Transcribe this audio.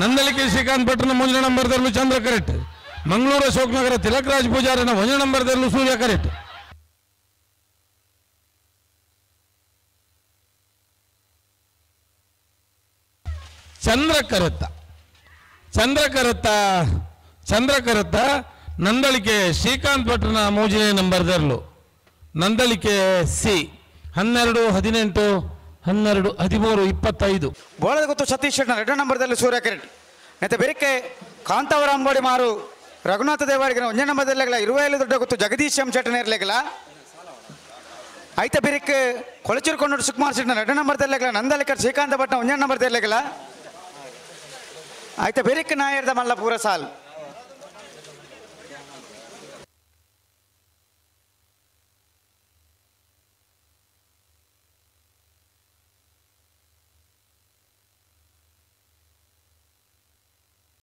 ನಂದಲಿಕೆ ಶ್ರೀಕಾಂತ್ ಭಟ್ರನ ಮುಂದಿನ ನಂಬರ್ದಲ್ಲೂ ಚಂದ್ರ ಕರೆಕ್ಟ್. ಮಂಗಳೂರು ಅಶೋಕ್ ನಗರ ತಿಲಕ್ ರಾಜ್ ಪೂಜಾರನ ಒಂದನೇ ನಂಬರ್ದಲ್ಲೂ ಸೂರ್ಯ ಕರೆಕ್ಟ್. ಚಂದ್ರ ಕರುತ್ತ. ಚಂದ್ರ ಕರುತ್ತ. ಚಂದ್ರ ಕರುತ್ತ. ನಂದಳಿಕೆ ಶ್ರೀಕಾಂತ್ ಭಟ್ರನ ಮೂಜನೇ ನಂಬರ್ದರ್ಲು ನಂದಳಿಕೆ ಸಿ. ಹನ್ನೆರಡು, ಹದಿನೆಂಟು ಹನ್ನೆರಡು, ಹದಿಮೂರು, ಇಪ್ಪತ್ತೈದು. ಗೋಳದ ಗೊತ್ತು ಸತೀಶ್ ಶೆಟ್ನ ಎರಡನೇ ನಂಬರ್ದಲ್ಲಿ ಸೂರ್ಯ ಕಿರೀಟ್. ಮತ್ತೆ ಬೆರಿಕೆ, ಕಾಂತಾವರ ಅಂಬೋಡಿ ಮಾರು, ರಘುನಾಥ ದೇವಾಡಿಗೆ ಒಂದನೇ ನಂಬರ್ದಲ್ಲಿಗಲ್ಲ ಇರುವೈಲು ದೊಡ್ಡ ಗೊತ್ತು ಜಗದೀಶ್ ಎಂ ಶೆಟ್ಟನ ಇರಲಿಲ್ಲ ಐತೆ ಬೆರಿಕೆ ಕೊಳಚಿರ್ಕೊಂಡು ಸುಕುಮಾರ್ ಶೆಟ್ನ ಎರಡನೇ ನಂಬರ್ದಲ್ಲಿ ನಂದಲಿಕರ್ ಶ್ರೀಕಾಂತ ಭಟ್ನ ಒಂದನೇ ನಂಬರ್ದಲ್ಲಿ ಐತೆ ಬೆರಿಕೆ ನಾಯರ್ದ ಮಲ್ಲಪುರ ಸಾಲ್.